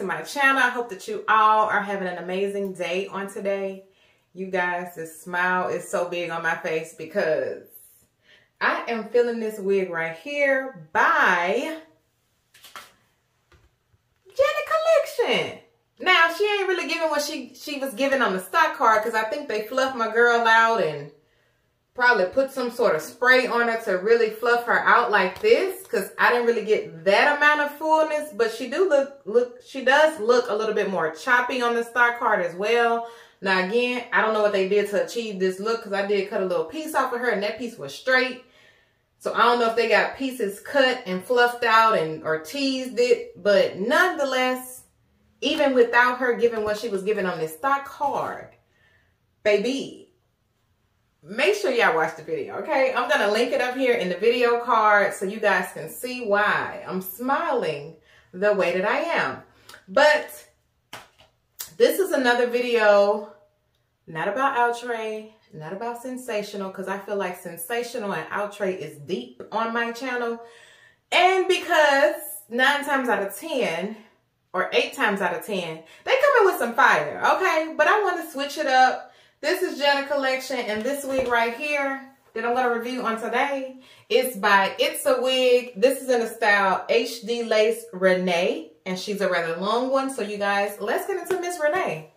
to my channel. I hope that you all are having an amazing day on today. You guys, this smile is so big on my face because I am feeling this wig right here by Janet Collection. Now, she ain't really giving what she, she was giving on the stock card because I think they fluffed my girl out and probably put some sort of spray on her to really fluff her out like this because I didn't really get that amount of fullness, but she do look, look, she does look a little bit more choppy on the stock card as well. Now again, I don't know what they did to achieve this look because I did cut a little piece off of her and that piece was straight. So I don't know if they got pieces cut and fluffed out and or teased it, but nonetheless, even without her giving what she was giving on this stock card, baby, make sure y'all watch the video, okay? I'm to link it up here in the video card so you guys can see why I'm smiling the way that I am. But this is another video, not about Outre, not about Sensationnel, because I feel like Sensationnel and Outre is deep on my channel. And because nine times out of 10, or eight times out of 10, they come in with some fire, okay? But I want to switch it up this is Janet Collection, and this wig right here that I'm going to review on today is by It's a Wig. This is in the style HD Lace Renae, and she's a rather long one. So you guys, let's get into Miss Renae.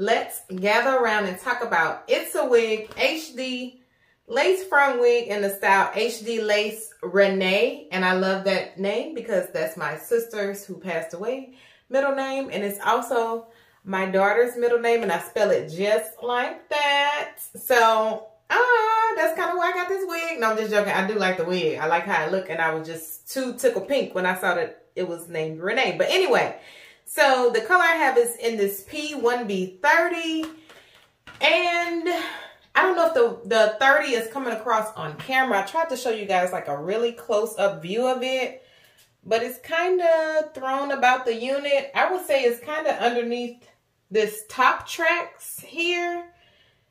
Let's gather around and talk about It's a Wig HD lace front wig in the style HD Lace Renae. And I love that name because that's my sister's who passed away middle name. And it's also my daughter's middle name. And I spell it just like that. So, ah, that's kind of why I got this wig. No, I'm just joking. I do like the wig. I like how it look. And I was just too tickle pink when I saw that it was named Renae. But anyway, so the color I have is in this P1B30. And I don't know if the, the 30 is coming across on camera. I tried to show you guys like a really close-up view of it. But it's kind of thrown about the unit. I would say it's kind of underneath this top tracks here.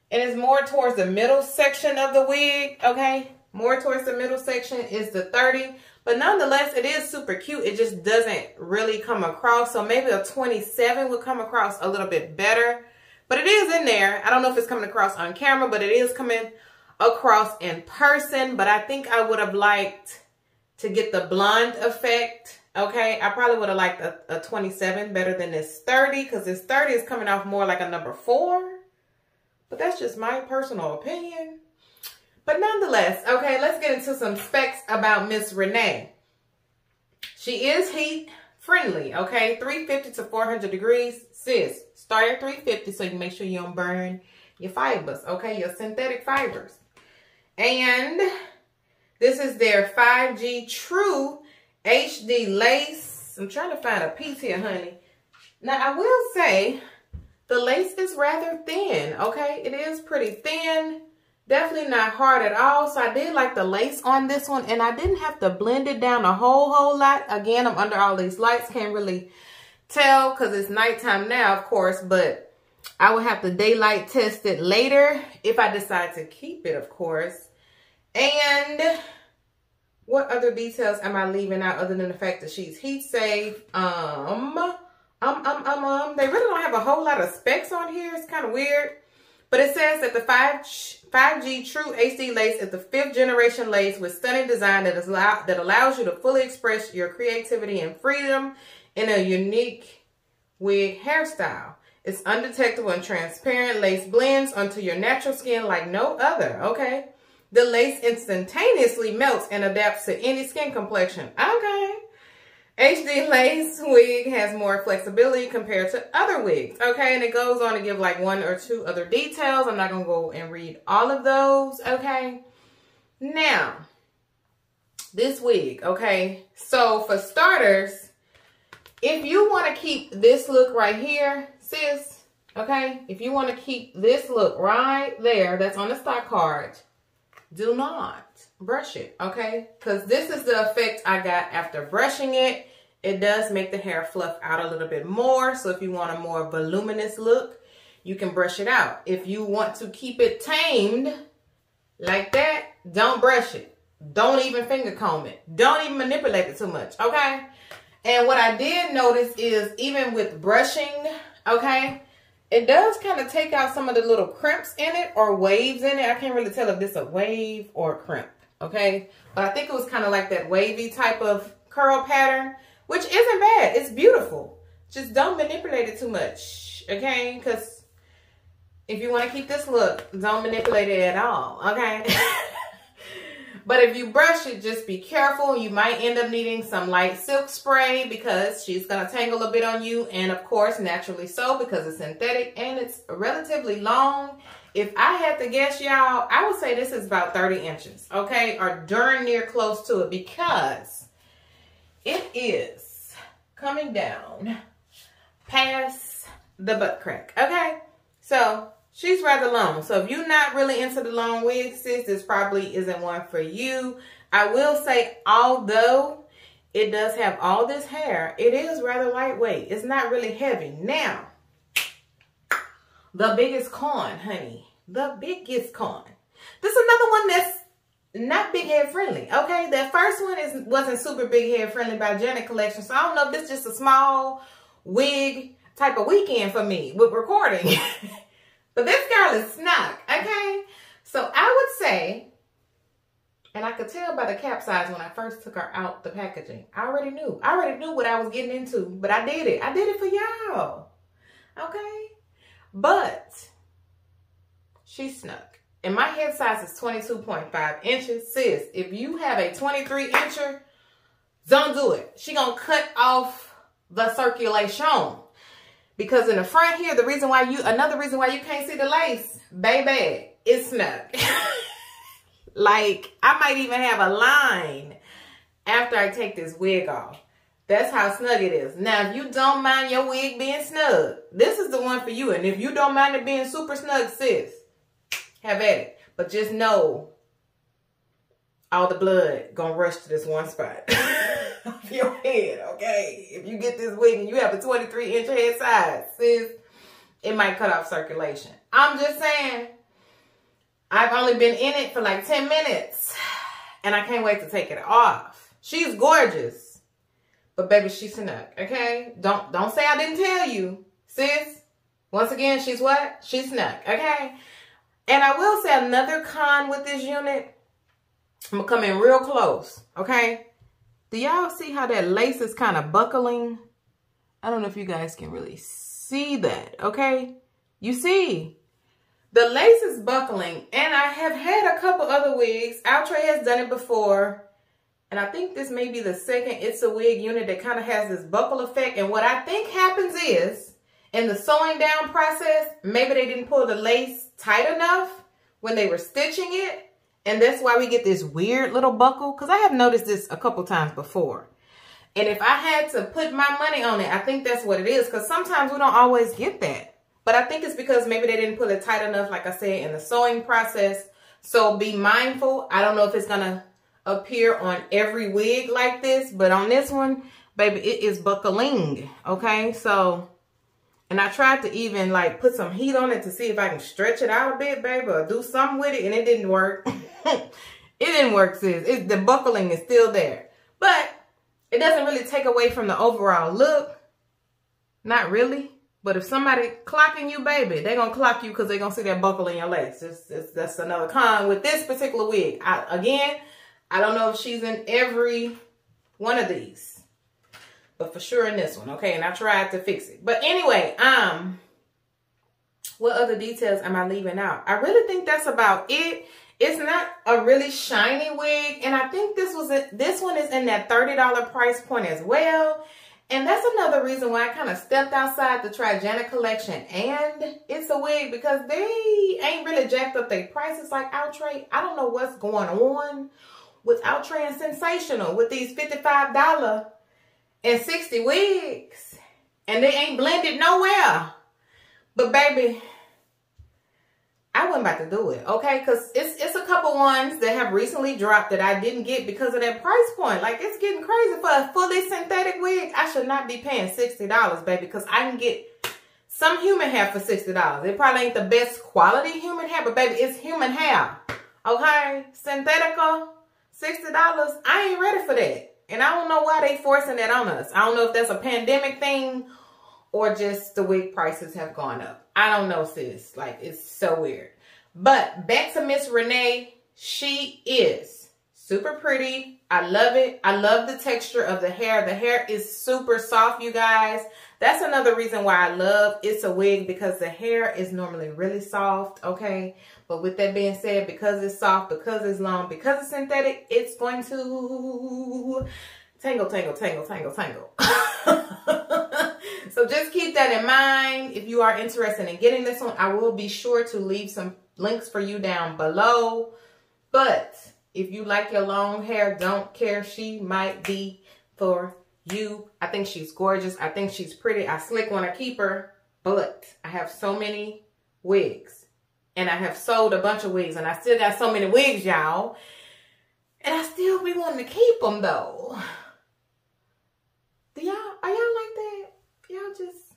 And it's more towards the middle section of the wig, okay? More towards the middle section is the 30. But nonetheless, it is super cute. It just doesn't really come across. So maybe a 27 would come across a little bit better. But it is in there. I don't know if it's coming across on camera, but it is coming across in person. But I think I would have liked to get the blonde effect. Okay, I probably would have liked a, a 27 better than this 30 because this 30 is coming off more like a number four. But that's just my personal opinion. But nonetheless, okay, let's get into some specs about Miss Renae. She is heat friendly, okay? 350 to 400 degrees. Sis, start at 350 so you make sure you don't burn your fibers, okay? Your synthetic fibers. And this is their 5G True HD Lace. I'm trying to find a piece here, honey. Now, I will say the lace is rather thin, okay? It is pretty thin. Definitely not hard at all. So I did like the lace on this one and I didn't have to blend it down a whole, whole lot. Again, I'm under all these lights. Can't really tell because it's nighttime now, of course, but I will have to daylight test it later if I decide to keep it, of course. And what other details am I leaving out other than the fact that she's heat safe? Um, um, um, um, um. They really don't have a whole lot of specs on here. It's kind of weird. But it says that the 5, 5G True HD Lace is the fifth generation lace with stunning design that, is allow, that allows you to fully express your creativity and freedom in a unique wig hairstyle. It's undetectable and transparent. Lace blends onto your natural skin like no other, okay? The lace instantaneously melts and adapts to any skin complexion. Okay. HD lace wig has more flexibility compared to other wigs. Okay, and it goes on to give like one or two other details. I'm not to go and read all of those. Okay. Now, this wig. Okay. So for starters, if you want to keep this look right here, sis, okay, if you want to keep this look right there, that's on the stock card, do not brush it, okay? Because this is the effect I got after brushing it. It does make the hair fluff out a little bit more. So if you want a more voluminous look, you can brush it out. If you want to keep it tamed like that, don't brush it. Don't even finger comb it. Don't even manipulate it too much, okay? And what I did notice is even with brushing, okay, it does kind of take out some of the little crimps in it or waves in it. I can't really tell if this is a wave or a crimp, okay? But I think it was kind of like that wavy type of curl pattern, which isn't bad. It's beautiful. Just don't manipulate it too much, okay? Because if you want to keep this look, don't manipulate it at all, okay? But if you brush it, just be careful. You might end up needing some light silk spray because she's going to tangle a bit on you. And of course, naturally so because it's synthetic and it's relatively long. If I had to guess, y'all, I would say this is about 30 inches, okay? Or darn near close to it because it is coming down past the butt crack, okay? So she's rather long. So if you're not really into the long wigs, sis, this probably isn't one for you. I will say, although it does have all this hair, it is rather lightweight. It's not really heavy. Now, the biggest con, honey. The biggest con. This is another one that's not big head friendly. Okay, that first one is wasn't super big head friendly by Janet Collection. So I don't know if this is just a small wig type of weekend for me with recording. But this girl is snug, okay? So I would say, And I could tell by the cap size when I first took her out the packaging. I already knew. I already knew what I was getting into, but I did it. I did it for y'all. Okay? But she snuck. And my head size is 22.5 inches. Sis, if you have a 23 incher, don't do it. She gonna cut off the circulation. Because in the front here, the reason why you, another reason why you can't see the lace, baby, it's snug. like, I might even have a line after I take this wig off. That's how snug it is. Now, if you don't mind your wig being snug, this is the one for you. And if you don't mind it being super snug, sis, have at it. But just know all the blood gonna rush to this one spot of your head, okay? If you get this wig and you have a 23 inch head size, sis, it might cut off circulation. I'm just saying, I've only been in it for like 10 minutes and I can't wait to take it off. She's gorgeous, but baby, she's snuck, okay? Don't, don't say I didn't tell you, sis. Once again, she's what? She's snuck, okay? And I will say another con with this unit, I'm gonna come in real close, okay? Do y'all see how that lace is kind of buckling? I don't know if you guys can really see that, okay? You see, the lace is buckling and I have had a couple other wigs. Outre has done it before. And I think this may be the second It's a Wig unit that kind of has this buckle effect. And what I think happens is, in the sewing down process, maybe they didn't pull the lace tight enough when they were stitching it. And that's why we get this weird little buckle. Because I have noticed this a couple times before. And if I had to put my money on it, I think that's what it is. Because sometimes we don't always get that. But I think it's because maybe they didn't pull it tight enough, like I said, in the sewing process. So be mindful. I don't know if it's going to appear on every wig like this. But on this one, baby, it is buckling. Okay, so... And I tried to even like put some heat on it to see if I can stretch it out a bit, baby, or do something with it, and it didn't work. it didn't work, sis. It, the buckling is still there. But it doesn't really take away from the overall look. Not really. But if somebody clocking you, baby, they're going to clock you because they're going to see that buckle in your legs. It's, it's, that's another con with this particular wig. I, again, I don't know if she's in every one of these but for sure in this one, okay? And I tried to fix it. But anyway, um, what other details am I leaving out? I really think that's about it. It's not a really shiny wig, and I think this was a, this one is in that $30 price point as well. And that's another reason why I kind of stepped outside the try Janet collection and it's a wig because they ain't really jacked up their prices like Outre. I don't know what's going on with Outre and Sensationnel with these $55 and 60 wigs. And they ain't blended nowhere. But baby, I wasn't about to do it, okay? Because it's, it's a couple ones that have recently dropped that I didn't get because of that price point. Like, it's getting crazy for a fully synthetic wig. I should not be paying $60, baby, because I can get some human hair for $60. It probably ain't the best quality human hair, but baby, it's human hair, okay? Synthetical, $60. I ain't ready for that. And I don't know why they forcing that on us. I don't know if that's a pandemic thing or just the wig prices have gone up. I don't know, sis. Like, it's so weird. But back to Miss Renae. She is super pretty. I love it. I love the texture of the hair. The hair is super soft, you guys. That's another reason why I love It's a Wig because the hair is normally really soft, okay? But with that being said, because it's soft, because it's long, because it's synthetic, it's going to tangle, tangle, tangle, tangle, tangle. so just keep that in mind. If you are interested in getting this one, I will be sure to leave some links for you down below. But if you like your long hair, don't care, she might be for you. I think she's gorgeous. I think she's pretty. I slick want to keep her, but I have so many wigs and I have sold a bunch of wigs and I still got so many wigs, y'all. And I still be wanting to keep them though. Do y'all, are y'all like that? Y'all just,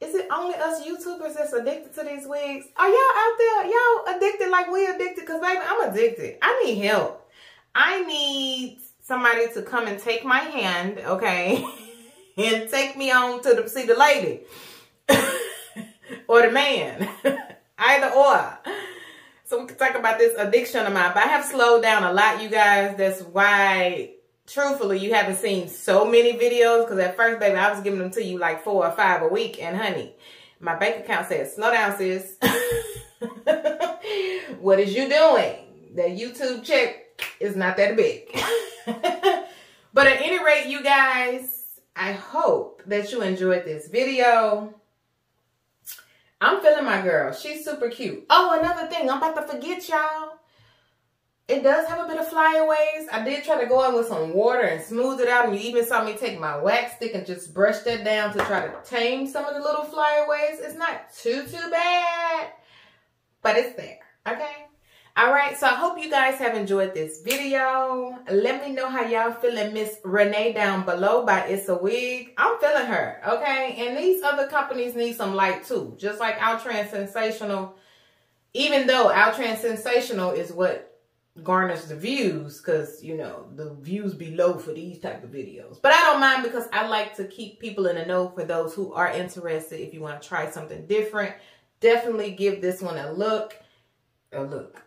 is it only us YouTubers that's addicted to these wigs? Are y'all out there, y'all addicted like we addicted? Because baby, I'm addicted. I need help. I need somebody to come and take my hand, okay? and take me on to the, see the lady. or the man. Either or. so we can talk about this addiction of mine. But I have slowed down a lot, you guys. That's why, truthfully, you haven't seen so many videos. Because at first, baby, I was giving them to you like four or five a week. And honey, my bank account says, slow down, sis. what is you doing? That YouTube check is not that big. but at any rate, you guys, I hope that you enjoyed this video. I'm feeling my girl. She's super cute. Oh, another thing. I'm about to forget, y'all. It does have a bit of flyaways. I did try to go in with some water and smooth it out. And you even saw me take my wax stick and just brush that down to try to tame some of the little flyaways. It's not too, too bad. But it's there. Okay? All right, so I hope you guys have enjoyed this video. Let me know how y'all feeling Miss Renae down below by It's a Wig. I'm feeling her, okay? And these other companies need some light too. Just like Outre and Sensationnel. Even though Outre and Sensationnel is what garners the views because, you know, the views be low for these type of videos. But I don't mind because I like to keep people in the know for those who are interested. If you want to try something different, definitely give this one a look. A look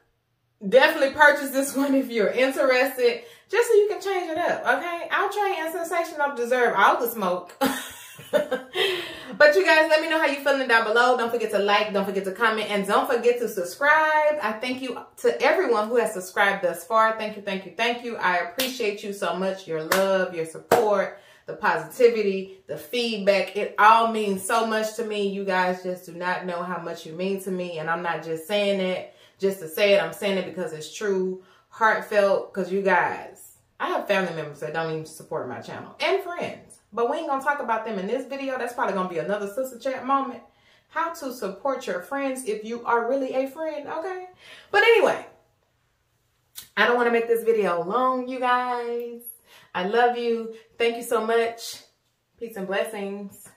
definitely purchase this one if you're interested, just so you can change it up, okay? Outre and Sensationnel deserve all the smoke. but you guys, let me know how you feeling down below. Don't forget to like, don't forget to comment, and don't forget to subscribe. I thank you to everyone who has subscribed thus far. Thank you, thank you, thank you. I appreciate you so much, your love, your support, the positivity, the feedback. It all means so much to me. You guys just do not know how much you mean to me, and I'm not just saying it just to say it. I'm saying it because it's true, heartfelt, because you guys, I have family members that don't even support my channel and friends. But we ain't going to talk about them in this video. That's probably going to be another sister chat moment. How to support your friends if you are really a friend, okay? But anyway, I don't want to make this video long, you guys. I love you. Thank you so much. Peace and blessings.